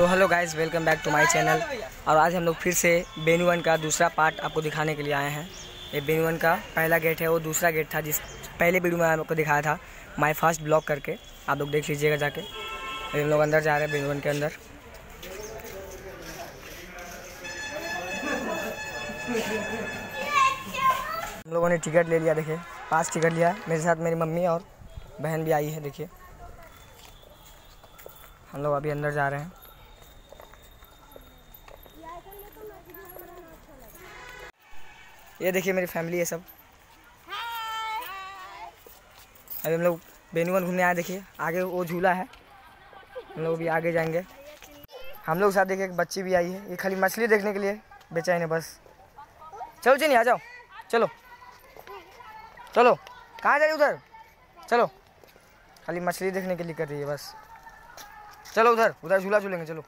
So hello guys welcome back to my channel और आज हम लोग फिर से बेनुवन का दूसरा पार्ट आपको दिखाने के लिए आए हैं। ये बेनुवन का पहला गेट है, वो दूसरा गेट था जिस पहले वीडियो में आपको दिखाया था माय फ़र्स्ट ब्लॉग करके। आप लोग देख लीजिएगा जाके। हम लोग अंदर जा रहे हैं बेनुवन के अंदर। हम लोगों ने टिकट ले लिया, देखिए। पास टिकट लिया, मेरे साथ मेरी मम्मी और बहन भी आई है, देखिए। हम लोग अभी अंदर जा रहे हैं। ये देखिए मेरी फैमिली है सब। अभी हम लोग बेनुवन घूमने आए, देखिए। आगे वो झूला है। हम लोग भी आगे जाएँगे। हम लोग साथ देखिए एक बच्ची भी आई है। ये खाली मछली देखने के लिए बेचैन है बस। चलो चलिए आ जाओ। चलो। चलो। कहाँ जा रही उधर? चलो। खाली मछली देखने के लिए कर रही है बस। चलो उधर। उधर झूला झूलेंगे, चलो।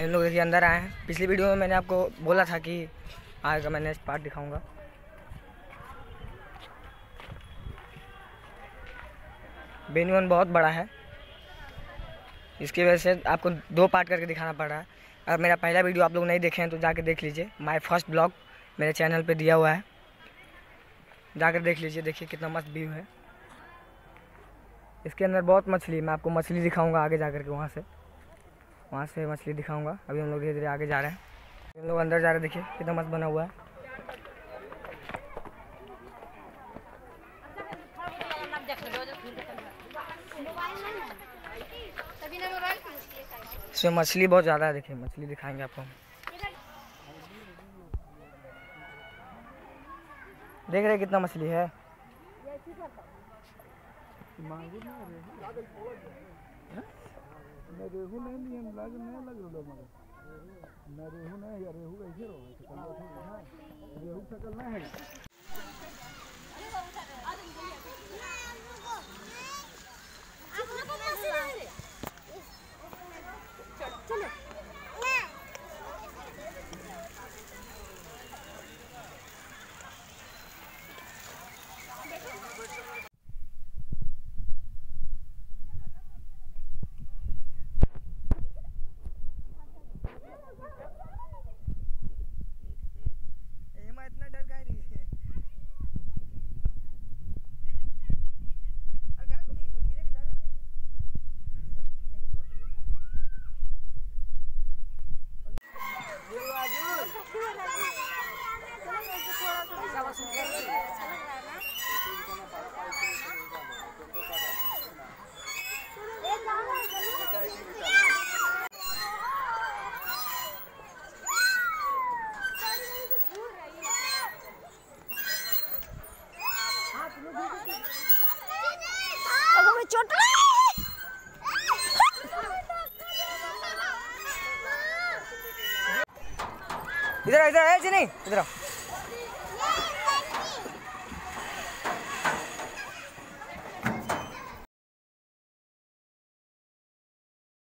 इन लोग देखिए अंदर आए हैं। पिछली वीडियो में मैंने आपको बोला था कि आज का मैं नेक्स्ट पार्ट दिखाऊँगा बेनुवन बहुत बड़ा है। इसकी वजह से आपको दो पार्ट करके दिखाना पड़ रहा है। अगर मेरा पहला वीडियो आप लोग नहीं देखे हैं तो जाकर देख लीजिए। माय फ़र्स्ट ब्लॉग मेरे चैनल पे दिया हुआ है। जाकर देख लीजिए, देखिए कितना मस्त व्यू है। इसके अंदर बहुत मछली, मैं आपको मछली दिखाऊँगा आगे जाकर के वहाँ से। वहाँ से मछली दिखाऊँगा। अभी हम लोग धीरे धीरे आगे जा रहे हैं। हम लोग अंदर जा रहे हैं, देखिए, कितना मस्त बना हुआ है। इसमें मछली बहुत ज़्यादा है, देखिए, मछली दिखाएँगे आपको देख रहे कितना मछली है। रेहू नहीं नियम लग नहीं लग रहा मगर। न रेहू नहीं, या रेहू ऐसे रहो तो रेहू सकल नहीं है एमा इतना डर गए नहीं है अरे डर को नहीं इसमें गिरे के डर नहीं हमें चीने को छोड़ दिया अगं मी चोट इधर इधर है जी नहीं इधर आओ